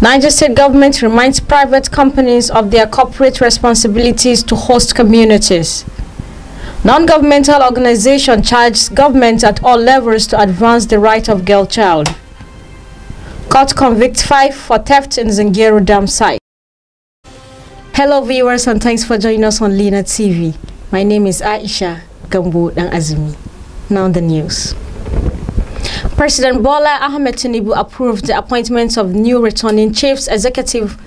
Niger State government reminds private companies of their corporate responsibilities to host communities. Non-governmental organization charges government at all levels to advance the right of girl child. Court convicts five for theft in Zungeru Dam site. Hello viewers and thanks for joining us on Lina TV. My name is Aisha Gambo and Azumi. Now the news. President Bola Ahmed Tinubu approved the appointment of new returning chiefs executive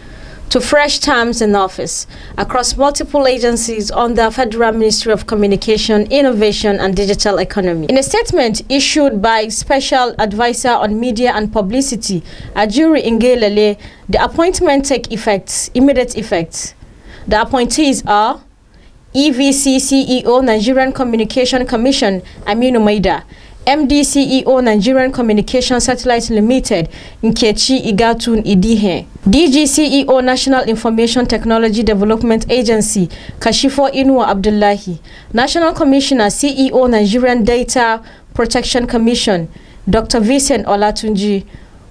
to fresh terms in office across multiple agencies under the Federal Ministry of Communication, Innovation and Digital Economy. In a statement issued by Special Advisor on Media and Publicity, Ajuri Ngelale, the appointment take effect, immediate effect. The appointees are EVC CEO Nigerian Communication Commission, Aminu Maida, MD CEO Nigerian Communication Satellite Limited Nkechi Igatun Idihe. DG CEO National Information Technology Development Agency Kashifo Inwa Abdullahi. National Commissioner CEO Nigerian Data Protection Commission Dr. Vincent Olatunji.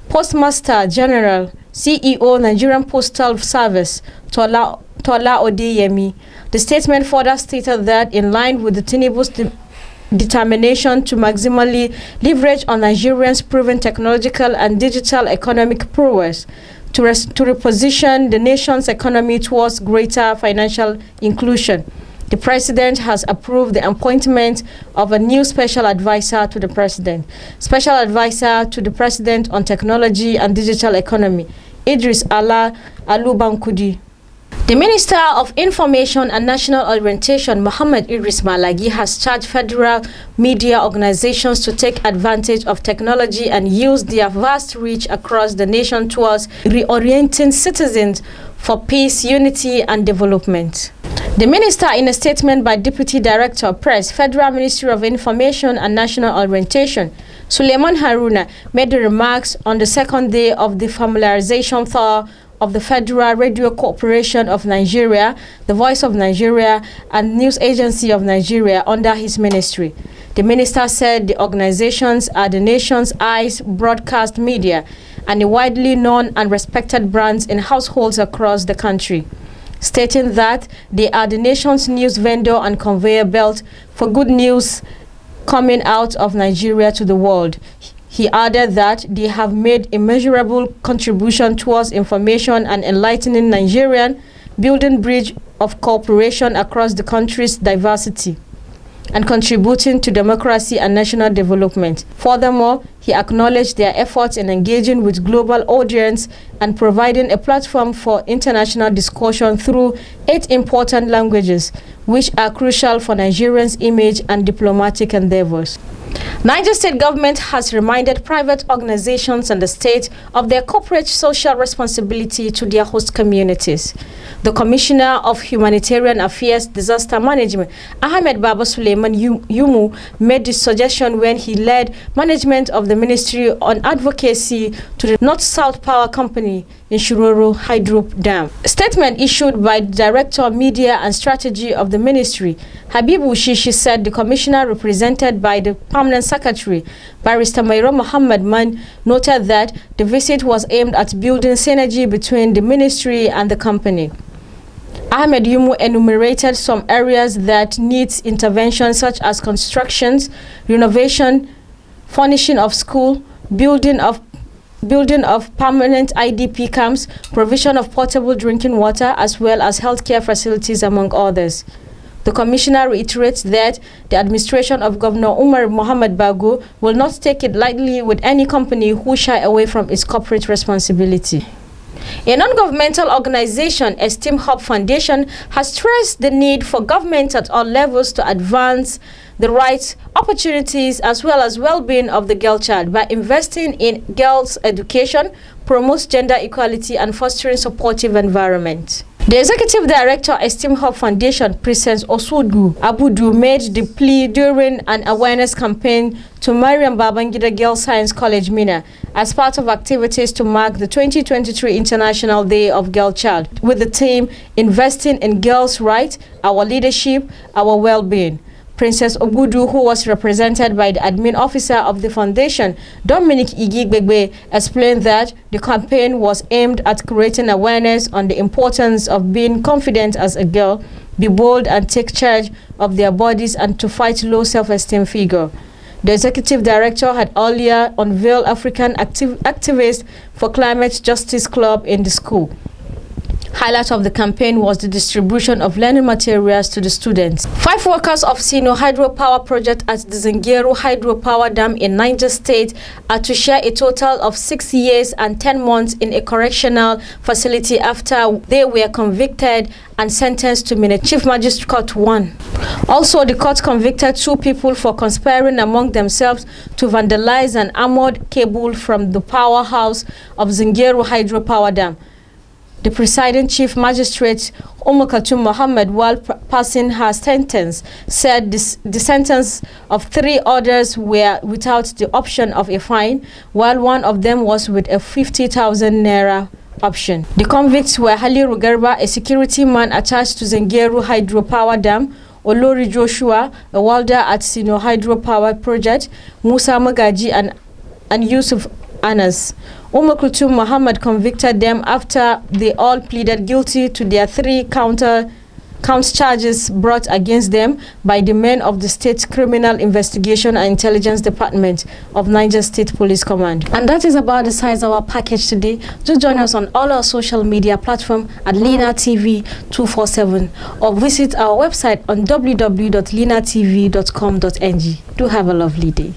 Postmaster General CEO Nigerian Postal Service Tola, Tola Odeyemi. The statement further stated that in line with the Tinubu's determination to maximally leverage on Nigerians' proven technological and digital economic prowess to, to reposition the nation's economy towards greater financial inclusion. The president has approved the appointment of a new special advisor to the president, special advisor to the president on technology and digital economy, Idris Allah Alubankudi. The Minister of Information and National Orientation, Muhammad Idris Malagi, has charged federal media organizations to take advantage of technology and use their vast reach across the nation towards reorienting citizens for peace, unity, and development. The minister, in a statement by Deputy Director of Press, Federal Ministry of Information and National Orientation, Suleiman Haruna, made the remarks on the second day of the familiarization tour of the Federal Radio Corporation of Nigeria, the Voice of Nigeria, and News Agency of Nigeria under his ministry. The minister said the organizations are the nation's eyes broadcast media and the widely known and respected brands in households across the country, stating that they are the nation's news vendor and conveyor belt for good news coming out of Nigeria to the world. He added that they have made immeasurable contribution towards information and enlightening Nigerian, building bridge of cooperation across the country's diversity and contributing to democracy and national development. Furthermore, he acknowledged their efforts in engaging with global audience and providing a platform for international discussion through eight important languages, which are crucial for Nigerians' image and diplomatic endeavors. Niger State government has reminded private organizations and the state of their corporate social responsibility to their host communities. The Commissioner of Humanitarian Affairs Disaster Management, Ahmed Baba Suleiman Yumu, made this suggestion when he led management of the Ministry on Advocacy to the North-South Power Company in Shiroro Hydro Dam. Statement issued by Director of Media and Strategy of the Ministry, Habibu Shishi said the Commissioner represented by the Permanent Secretary, Barrister Mayra Muhammad Man, noted that the visit was aimed at building synergy between the Ministry and the company. Ahmed Yumu enumerated some areas that needs intervention such as constructions, renovation, furnishing of school, building of building of permanent IDP camps, provision of portable drinking water, as well as healthcare facilities, among others. The commissioner reiterates that the administration of Governor Umar Mohamed Bago will not take it lightly with any company who shy away from its corporate responsibility. A non-governmental organization, Esteem Hub Foundation, has stressed the need for government at all levels to advance the rights, opportunities, as well as well-being of the girl child by investing in girls' education, promotes gender equality, and fostering supportive environment. The executive director, Esteem Hub Foundation, Princess Osudu Abudu, made the plea during an awareness campaign to Maryam Babangida Girls Science College, Minna, as part of activities to mark the 2023 International Day of Girl Child, with the theme Investing in Girls' Rights, Our Leadership, Our Well-Being. Princess Ogudu, who was represented by the admin officer of the foundation, Dominic Igigbegbe, explained that the campaign was aimed at creating awareness on the importance of being confident as a girl, be bold and take charge of their bodies and to fight low self-esteem figure. The executive director had earlier unveiled African activ Activists for Climate Justice Club in the school. Highlight of the campaign was the distribution of learning materials to the students. Five workers of Sino Hydropower project at the Zungeru Hydropower Dam in Niger State are to share a total of six years and 10 months in a correctional facility after they were convicted and sentenced to Minute Chief Magistrate Court 1. Also, the court convicted two people for conspiring among themselves to vandalize an armored cable from the powerhouse of Zungeru Hydropower Dam. The presiding chief magistrate, Umar Khatun Mohammed, while passing her sentence, said this, the sentence of three others were without the option of a fine, while one of them was with a 50,000 naira option. The convicts were Ali Rugarba, a security man attached to Zungeru Hydropower Dam, Olori Joshua, a welder at Sino Hydropower Project, Musa Magaji, and, and Yusuf Anas. Umar Muhammad convicted them after they all pleaded guilty to their three counter counts charges brought against them by the men of the State Criminal Investigation and Intelligence Department of Niger State Police Command. And that is about the size of our package today. Do join us on all our social media platforms at Lina TV 247 or visit our website on www.linatv.com.ng. Do have a lovely day.